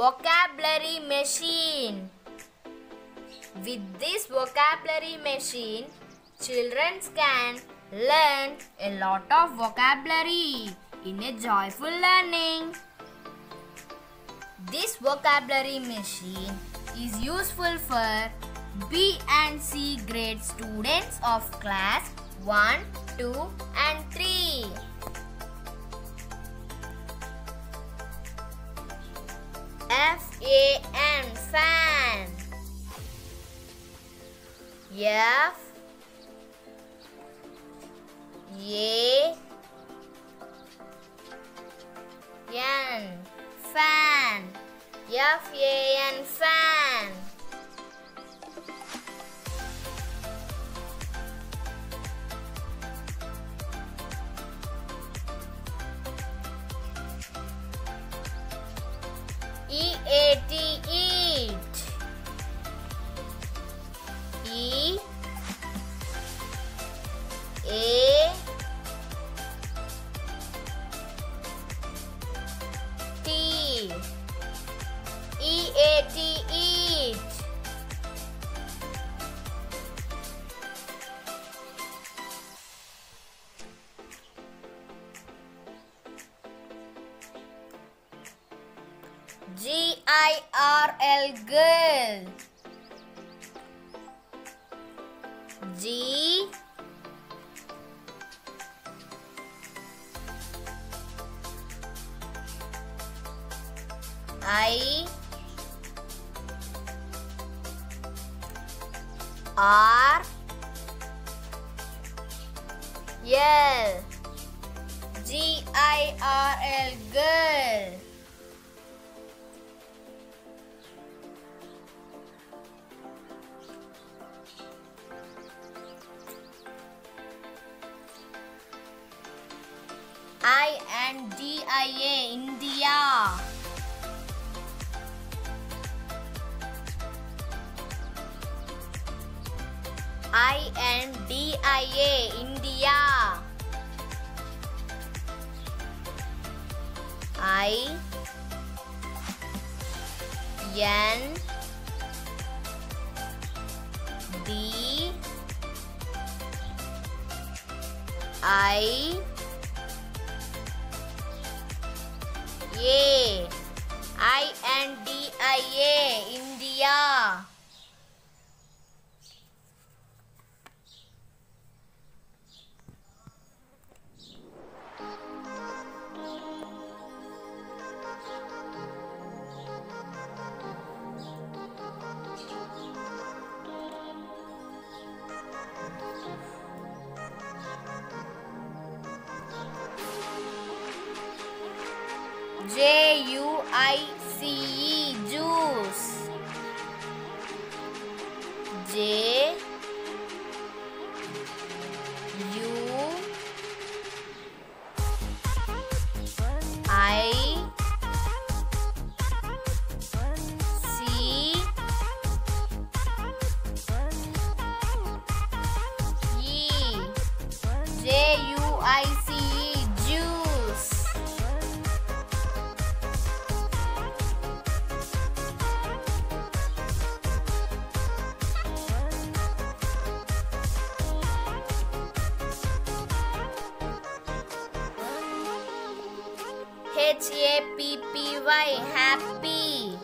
vocabulary machine. With this vocabulary machine, children can learn a lot of vocabulary in a joyful learning. This vocabulary machine is useful for B and C grade students of class 1, 2 and 3. A N fan. F. A. N fan. F A G I R L girl. G I R L. G I R L girl and D I A India. I N D I A India. I N D I I N D I A J U I C E H A P P Y happy.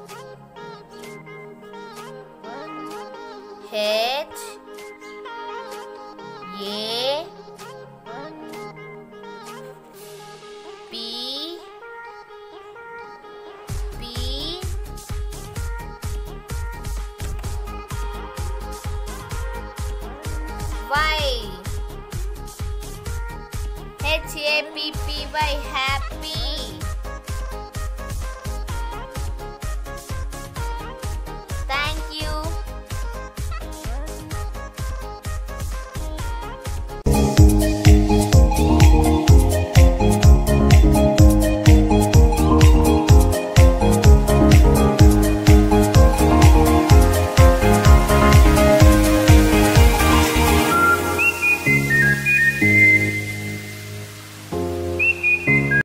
H A P P Y. Happy